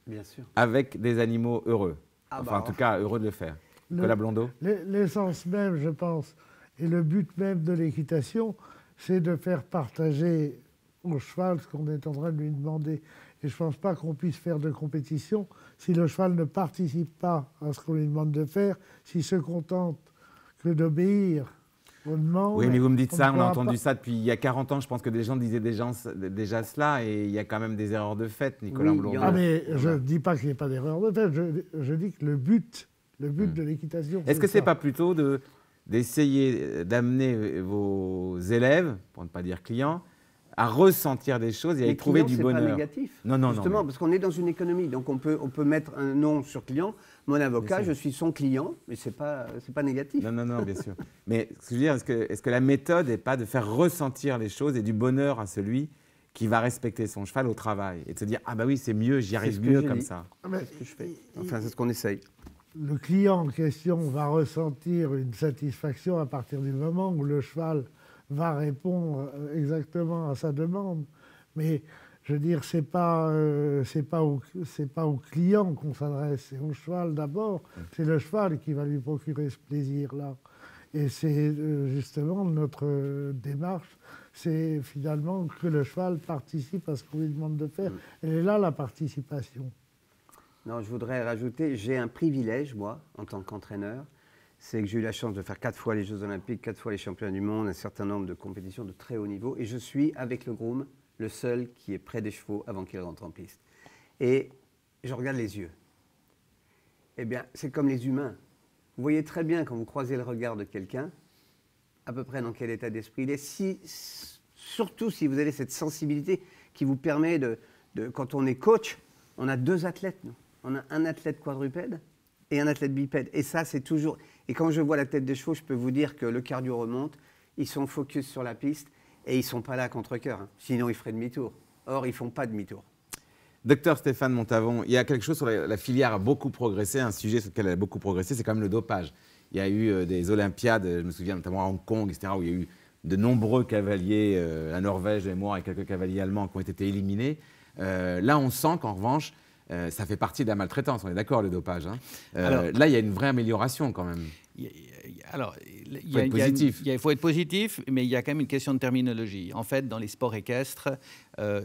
Bien sûr. avec des animaux heureux. Ah enfin, en bah. tout cas, heureux de le faire. Nicolas Blondeau L'essence même, je pense, et le but même de l'équitation, c'est de faire partager au cheval ce qu'on est en train de lui demander. Et je ne pense pas qu'on puisse faire de compétition si le cheval ne participe pas à ce qu'on lui demande de faire, s'il se contente que d'obéir oui, mais vous me dites ça, on a entendu ça depuis il y a 40 ans. Je pense que des gens disaient déjà, déjà cela et il y a quand même des erreurs de fait, Nicolas oui, Ah, mais je ne dis pas qu'il n'y ait pas d'erreurs de fait. Je, dis que le but, le but hmm. de l'équitation. Est-ce que ce n'est pas plutôt de, d'essayer d'amener vos élèves, pour ne pas dire clients, à ressentir des choses et à y trouver du bonheur. Pas négatif. Non, non, Justement, parce qu'on est dans une économie, donc on peut, on peut mettre un nom sur client. Mon avocat, je suis son client, mais c'est pas, c'est pas négatif. Non, non, non, bien sûr. mais ce que je veux dire, est-ce que, est-ce que la méthode n'est pas de faire ressentir les choses et du bonheur à celui qui va respecter son cheval au travail et de se dire ah bah oui c'est mieux, j'y arrive mieux comme ça. Ah, c'est ce que je fais. Enfin, c'est ce qu'on essaye. Le client en question va ressentir une satisfaction à partir du moment où le cheval va répondre euh, exactement à sa demande. Mais je veux dire, c'est pas, euh, c'est pas, au, c'est pas au client qu'on s'adresse, c'est au cheval d'abord. C'est le cheval qui va lui procurer ce plaisir-là. Et c'est euh, justement notre euh, démarche, c'est finalement que le cheval participe à ce qu'on lui demande de faire. Elle est là la participation. Non, je voudrais rajouter, j'ai un privilège, moi, en tant qu'entraîneur, c'est que j'ai eu la chance de faire quatre fois les Jeux Olympiques, quatre fois les Championnats du Monde, un certain nombre de compétitions de très haut niveau, et je suis avec le groom le seul qui est près des chevaux avant qu'ils rentrent en piste. Et je regarde les yeux. Eh bien, c'est comme les humains. Vous voyez très bien quand vous croisez le regard de quelqu'un, à peu près dans quel état d'esprit il est, surtout si vous avez cette sensibilité qui vous permet de, quand on est coach, on a deux athlètes, on a un athlète quadrupède et un athlète bipède. Et ça, c'est toujours. Et quand je vois la tête des chevaux, je peux vous dire que le cardio remonte, ils sont focus sur la piste et ils ne sont pas là contre cœur. Hein. Sinon, ils feraient demi-tour. Or, ils ne font pas demi-tour. Docteur Stéphane Montavon, il y a quelque chose sur la, filière a beaucoup progressé, un sujet sur lequel elle a beaucoup progressé, c'est quand même le dopage. Il y a eu euh, des Olympiades, je me souviens notamment à Hong Kong, etc., où il y a eu de nombreux cavaliers, euh, la Norvège et moi, et quelques cavaliers allemands qui ont été éliminés. Euh, là, on sent qu'en revanche, ça fait partie de la maltraitance, on est d'accord, le dopage. Hein. là, il y a une vraie amélioration quand même alors, il faut, être positif, mais il y a quand même une question de terminologie. En fait, dans les sports équestres, euh,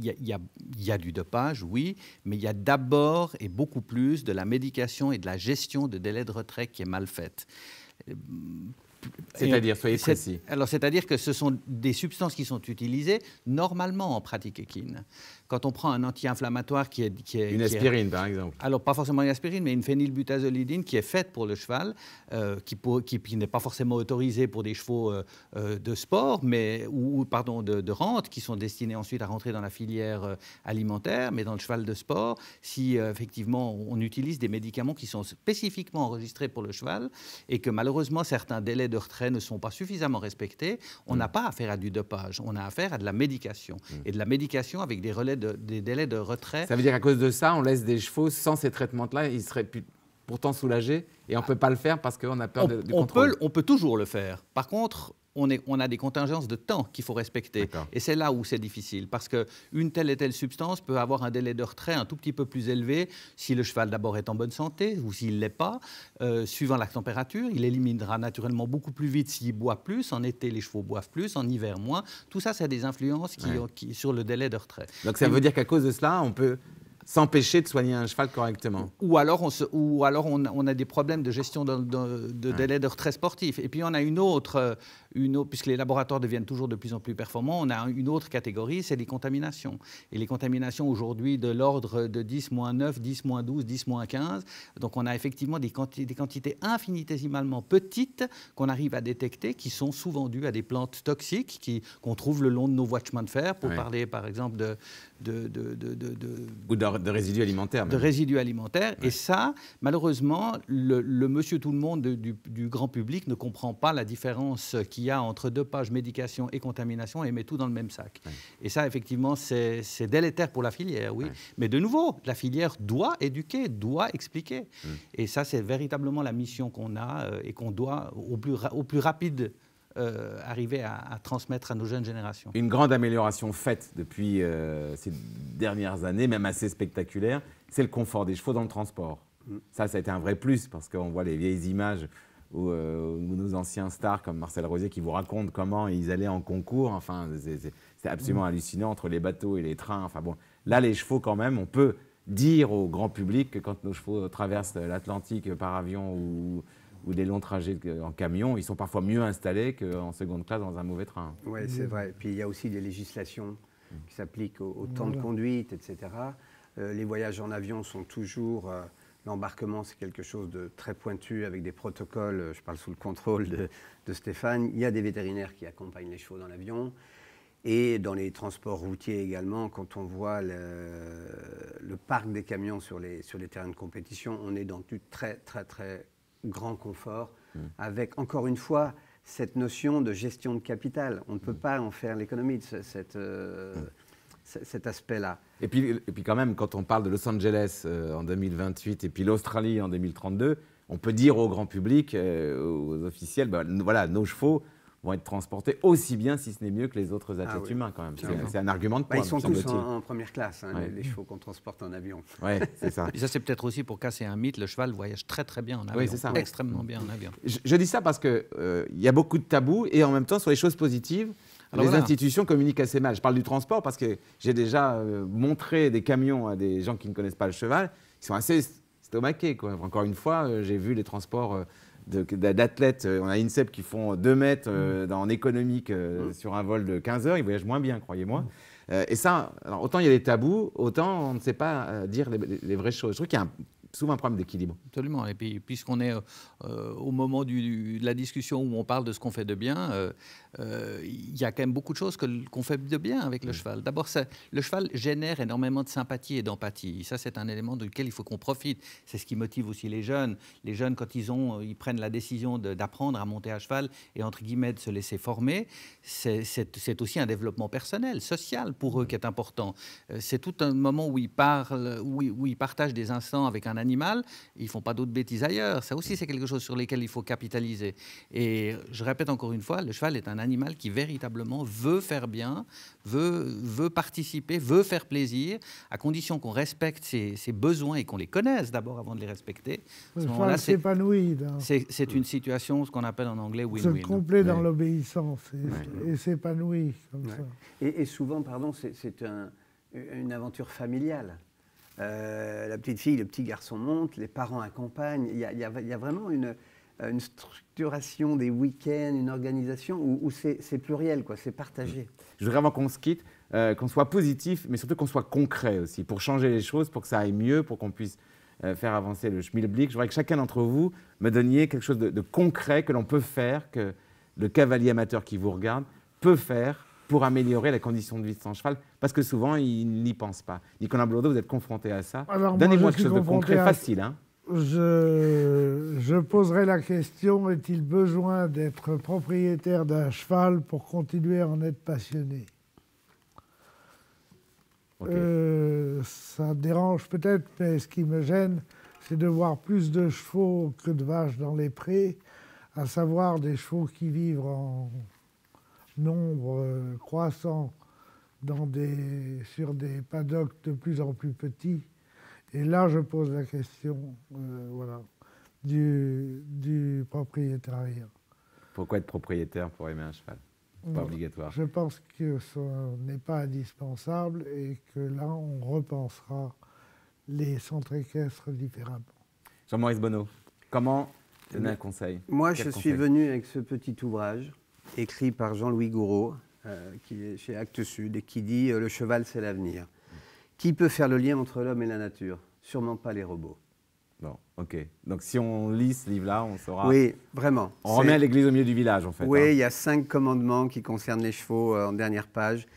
il, y a, du dopage, oui, mais il y a d'abord et beaucoup plus de la médication et de la gestion de délais de retrait qui est mal faite. C'est-à-dire, soyez précis. Alors, c'est-à-dire que ce sont des substances qui sont utilisées normalement en pratique équine. Quand on prend un anti-inflammatoire qui est, qui est une aspirine, par exemple. Alors, pas forcément une aspirine, mais une phénylbutazolidine qui est faite pour le cheval, euh, qui, qui, n'est pas forcément autorisée pour des chevaux euh, euh, de sport, mais ou pardon de, rente, qui sont destinés ensuite à rentrer dans la filière alimentaire, mais dans le cheval de sport, si effectivement on utilise des médicaments qui sont spécifiquement enregistrés pour le cheval et que malheureusement certains délais de retrait ne sont pas suffisamment respectés, on mm. n'a pas affaire à du dopage, on a affaire à de la médication. Mm. Et de la médication avec des, relais des délais de retrait. Ça veut dire qu'à cause de ça, on laisse des chevaux sans ces traitements-là, ils seraient pourtant soulagés et on ne peut pas le faire parce qu'on a peur de, du on Peut, on peut toujours le faire. Par contre, on, a des contingences de temps qu'il faut respecter. Et c'est là où c'est difficile, parce qu'une telle et telle substance peut avoir un délai de retrait un tout petit peu plus élevé si le cheval d'abord est en bonne santé ou s'il ne l'est pas, euh, suivant la température. Il éliminera naturellement beaucoup plus vite s'il boit plus. En été, les chevaux boivent plus, en hiver moins. Tout ça, c'est des influences qui, sur le délai de retrait. Donc ça veut dire qu'à cause de cela, on peut s'empêcher de soigner un cheval correctement. Ou alors on, ou alors on, a des problèmes de gestion de, de, délai de retrait sportif. Et puis on a une autre, une autre, puisque les laboratoires deviennent toujours de plus en plus performants, on a une autre catégorie, c'est les contaminations. Et les contaminations aujourd'hui de l'ordre de 10 9, 10 12, 10 15. Donc on a effectivement des, quantités, des quantités infinitésimalement petites qu'on arrive à détecter, qui sont souvent dues à des plantes toxiques qu'on trouve le long de nos voies de chemin de fer, pour parler par exemple de, de, de, de, Ou de, résidus alimentaires. De résidus alimentaires. Et ça, malheureusement, le, monsieur tout le monde du, du, grand public ne comprend pas la différence qu'il y a entre dopage, médication et contamination et met tout dans le même sac. Et ça, effectivement, c'est délétère pour la filière, oui. Mais de nouveau, la filière doit éduquer, doit expliquer. Mm. Et ça, c'est véritablement la mission qu'on a euh, et qu'on doit, au plus, au plus rapide euh, arriver à, transmettre à nos jeunes générations. Une grande amélioration faite depuis euh, ces dernières années, même assez spectaculaire, c'est le confort des chevaux dans le transport. Mm. Ça, ça a été un vrai plus parce qu'on voit les vieilles images où, euh, nos anciens stars comme Marcel Rosier qui vous racontent comment ils allaient en concours. Enfin, c'est absolument mm. hallucinant entre les bateaux et les trains. Enfin bon, là, les chevaux quand même, on peut dire au grand public que quand nos chevaux traversent l'Atlantique par avion ou ou des longs trajets en camion, ils sont parfois mieux installés qu'en seconde classe dans un mauvais train. Oui, c'est vrai. Et puis il y a aussi des législations qui s'appliquent au, temps de conduite, etc. Euh, les voyages en avion sont toujours... Euh, l'embarquement, c'est quelque chose de très pointu avec des protocoles. Euh, je parle sous le contrôle de, de Stéphane. Il y a des vétérinaires qui accompagnent les chevaux dans l'avion. Et dans les transports routiers également, quand on voit le, le, parc des camions sur les, sur les terrains de compétition, on est dans du très, très, très grand confort, mm. avec encore une fois cette notion de gestion de capital. On ne peut mm. pas en faire l'économie de cette, euh, mm. Cet aspect-là. Et puis, et puis quand même, quand on parle de Los Angeles euh, en 2028 et puis l'Australie en 2032, on peut dire au grand public, euh, aux officiels, ben, voilà, nos chevaux vont être transportés aussi bien, si ce n'est mieux, que les autres Ah athlètes oui. humains quand même. C'est- un argument de Bah, poids, ils sont tous en, en première classe, hein, Ouais. les, les chevaux qu'on transporte en avion. Ouais, c'est ça. Et ça, c'est peut-être aussi pour casser un mythe. Le cheval voyage très très bien en avion. Oui, c'est ça. Extrêmement bien en avion. Je, je dis ça parce qu'il y a beaucoup de tabous et en même temps, sur les choses positives, Alors les voilà. institutions communiquent assez mal. Je parle du transport parce que j'ai déjà euh, montré des camions à des gens qui ne connaissent pas le cheval. Ils sont assez stomaqués. Quoi. Encore une fois, euh, j'ai vu les transports euh, d'athlètes. On a INSEP qui font 2 mètres dans- en économique euh, sur un vol de 15 heures. Ils voyagent moins bien, croyez-moi. Et ça, alors, autant il y a des tabous, autant on ne sait pas dire les, les- les vraies choses. Je trouve qu'il y a un- souvent un problème d'équilibre. Absolument. Et puis, puisqu'on est euh, au moment du- de la discussion où on parle de ce qu'on fait de bien, euh, euh, il y a quand même beaucoup de choses qu'on fait de bien avec le cheval. D'abord, le cheval génère énormément de sympathie et d'empathie. Ça, c'est un élément duquel il faut qu'on profite. C'est ce qui motive aussi les jeunes. Les jeunes, quand ils, ont, ils prennent la décision d'apprendre à monter à cheval et, entre guillemets, de se laisser former, c'est- aussi un développement personnel, social pour eux qui est important. C'est tout un moment où ils parlent, où ils partagent des instants avec un animal. Ils font pas d'autres bêtises ailleurs. Ça aussi, c'est quelque chose sur lesquels il faut capitaliser. Et je répète encore une fois, le cheval est un animal qui véritablement veut faire bien, veut, veut participer, veut faire plaisir, à condition qu'on respecte ses, ses besoins et qu'on les connaisse d'abord avant de les respecter. Le cheval c'est- s'épanouit. dans- c'est une situation, ce qu'on appelle en anglais se win-win. complet dans Ouais. l'obéissance et, s'épanouit comme Ouais. ça. Et, et souvent, pardon, c'est- c'est un- une aventure familiale. Euh, la petite fille, le petit garçon montent, les parents accompagnent. Il y a, vraiment une, structuration des week-ends, une organisation où, c'est pluriel, quoi, c'est partagé. Je voudrais avant qu'on se quitte, euh, qu'on soit positif, mais surtout qu'on soit concret aussi, pour changer les choses, pour que ça aille mieux, pour qu'on puisse euh, faire avancer le schmilblick. Je voudrais que chacun d'entre vous me donniez quelque chose de concret que l'on peut faire, que le cavalier amateur qui vous regarde peut faire pour améliorer la condition de vie de son cheval, parce que souvent, il n'y pense pas. Nicolas Blodeau, vous êtes confronté à ça. Donnez-moi je quelque chose de concret, à- facile. Hein Je, je poserai la question, est-il besoin d'être propriétaire d'un cheval pour continuer à en être passionné? Euh, Ça dérange peut-être, mais ce qui me gêne, c'est de voir plus de chevaux que de vaches dans les prés, à savoir des chevaux qui vivent en nombre euh, croissant dans des, sur des paddocks de plus en plus petits. Et là, je pose la question euh, voilà, du, du propriétariat. Pourquoi être propriétaire pour aimer un cheval? Pas obligatoire. Je pense que ce n'est pas indispensable et que là, on repensera les centres équestres différemment. Jean-Maurice Bonneau, comment donner un conseil? Moi, Quel je suis venu avec ce petit ouvrage écrit par Jean-Louis Gouraud, euh, qui est chez Actes Sud, et qui dit euh, Le cheval, c'est l'avenir. Qui peut faire le lien entre l'homme et la nature? Sûrement pas les robots. Bon, ok. Donc si on lit ce livre-là, on saura. Oui, vraiment. On remet l'église au milieu du village, en fait. Oui, hein. il y a cinq commandements qui concernent les chevaux euh, en dernière page.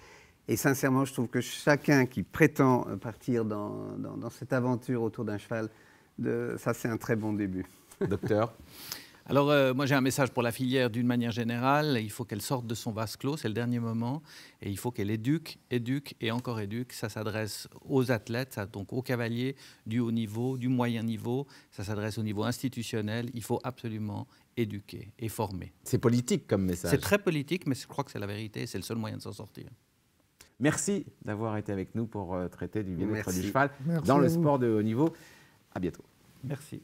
Et sincèrement, je trouve que chacun qui prétend partir dans, dans- dans cette aventure autour d'un cheval, de, ça c'est un très bon début. Docteur, Alors, euh, moi, j'ai un message pour la filière d'une manière générale. Il faut qu'elle sorte de son vase clos, c'est le dernier moment. Et il faut qu'elle éduque, éduque et encore éduque. Ça s'adresse aux athlètes, ça, donc aux cavaliers du haut niveau, du moyen niveau. Ça s'adresse au niveau institutionnel. Il faut absolument éduquer et former. c'est politique comme message. C'est très politique, mais je crois que c'est la vérité. C'est le seul moyen de s'en sortir. Merci d'avoir été avec nous pour euh, traiter du bien-être du cheval Merci dans le sport de haut niveau. À bientôt. Merci.